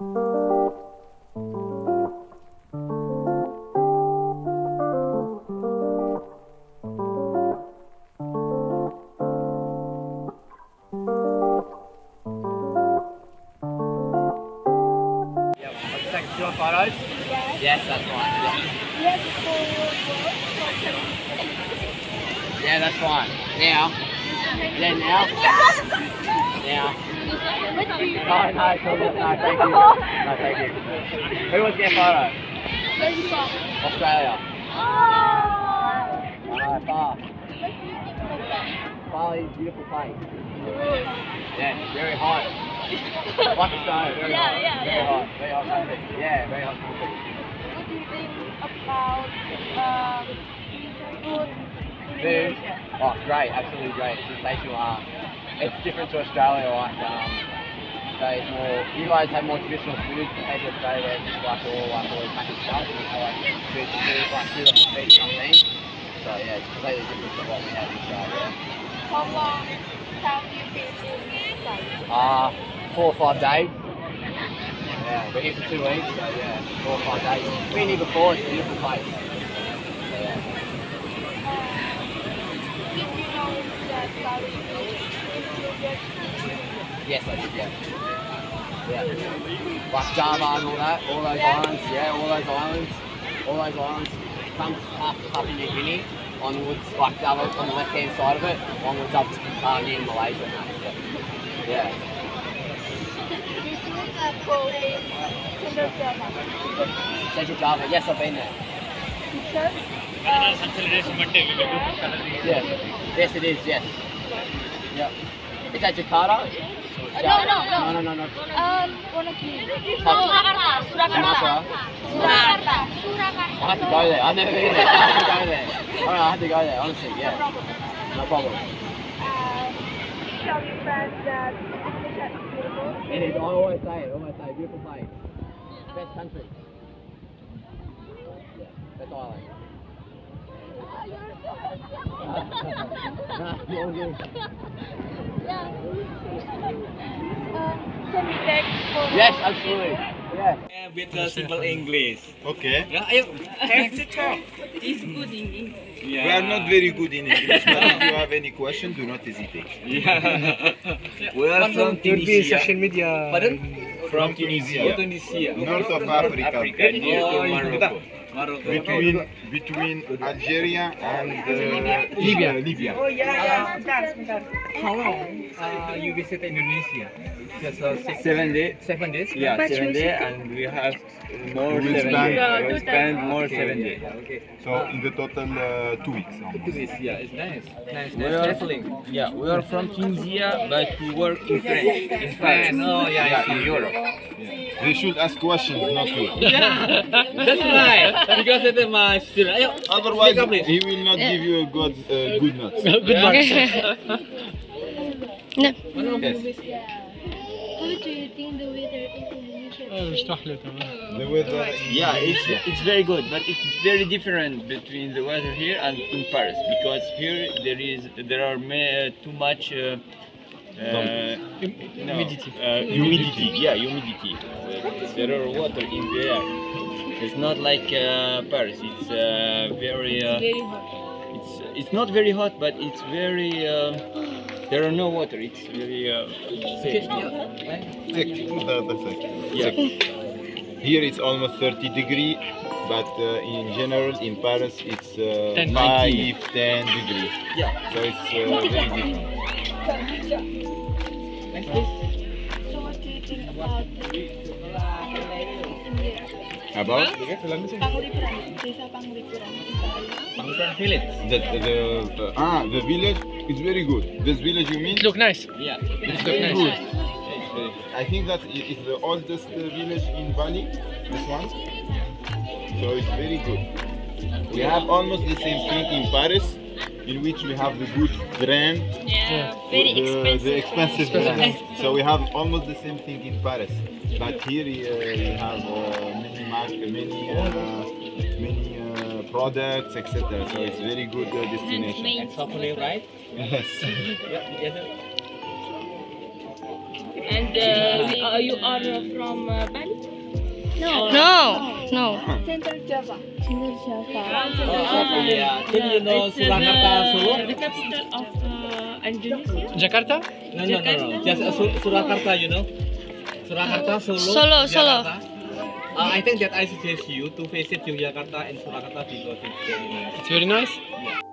Yeah, I'll take a photos. Yes, that's fine. Yeah. yeah, that's fine. Now. Yeah, now. Now. No, no, it's all good. No, thank you. No, thank you. Who wants to get a photo? Australia. Oh! Alright, far. Bali's beautiful place. Yeah, very hot. Like Australia, very Yeah, hot. yeah, very yeah. hot. Very hot country. Yeah, very hot country. What do you think about um, food Food? Oh, great, absolutely great. Sensational art. It's different to Australia, like, um, it's more, you guys have more traditional food compared to Australia, where it's just like all, like, all this packaged stuff, and you have like food, food, like food off the street, you know what I mean? So yeah, it's completely different to what we have in Australia. How long have you been in Thailand? Uh, four or five days. Yeah, we're here for two weeks, so yeah, four or five days. Been here before, it's a beautiful place. So, yeah. Did you know that Bali is included Yes, I did, yeah. Yeah. Like Java and all that, all those Yeah. islands, yeah, all those islands, all those islands. Comes half Papua New Guinea, onwards, like the other, on the left hand side of it, onwards up to uh, near Malaysia. Yeah. yeah. Did you go in Central Java? Central Java, yes, I've been there. because um, Yeah. Yes, it is, yes. Yep. Is that Jakarta? No, no, no. No, no, no, um, Wonogiri. Surakarta. Surakarta. Surakarta. Surakarta. I have to go there. I've never been there. I have to go there. Alright, I have to go there, honestly, yeah. No problem. Tell your friends that beautiful. It is. I always say it. Always say beautiful place. Best country. Yeah. Best island. nah, you're all good. Um, can we take photos? Yes, absolutely. Yeah. with the simple English. Okay. Yeah, ayo, have to talk. It's good in English. Yeah. We are not very good in English, but if you have any question, do not hesitate. Yeah. we are from Tunisia. media. Pardon? From Tunisia, Tunisia. north of Africa, Africa, near to Oh, Morocco. Morocco. Between between Algeria and uh, Libya. Libya. Oh yeah, yeah. Sebentar, sebentar. How long uh, you visit Indonesia? Just uh, six, seven days. Seven days. Yeah, seven days, and we have more We seven spend- days. Yeah, We spend more seven days. Okay. So in the total uh, two weeks. almost. Tunisia, yeah, it's nice. Nice, We are, traveling. yeah, we are from Tunisia, but we work in France. In France. Oh yeah, yeah, in Europe. They should ask questions, not you. Yeah, that's right. Because it is my student. Ayo, Otherwise, speak he will not give you a good uh, good note. Good luck. Yes. How do you think the weather is in Indonesia? The weather. Yeah, it's it's very good, but it's very different between the weather here and in Paris because here there is there are too much uh, uh, no, Humidity. uh, humidity. Yeah, humidity. There are water in the air. It's not like uh, Paris. It's uh, very. Uh, it's it's not very hot, but it's very. Uh, there are no water. It's very uh. Thick. The, the thick. Yeah. Here it's almost 30 degree, but uh, in general in Paris it's uh, 10, 5, 10 degrees. Yeah. So it's uh, very different. So what do you think about the India? About Penglipuran, desa Penglipuran in Bali. Village. the, the, the ah the village is very good. This village you mean? It look nice. Yeah. It's very nice. good. It's very I think that it is the oldest uh, village in Bali. This one. So it's very good. We have almost the same thing in Paris, in which we have the good brand, Yeah, very the, the expensive brand. So we have almost the same thing in Paris, but here uh, we have uh, many market, many uh, many uh, products, etc. So it's very good uh, destination. And chocolate, right? Yes. And uh, you are from uh, Bali? No. No, no. Central Java. Central Java. Oh, yeah. Can you know Surakarta, Solo? The capital of uh, Indonesia. Jakarta? No, no, no, no. Just uh, Sur- Surakarta, you know? Surakarta, Solo. Solo, Solo. Jakarta. Uh, I think that I suggest you to visit Yogyakarta and Surakarta because it's very nice. It's very nice.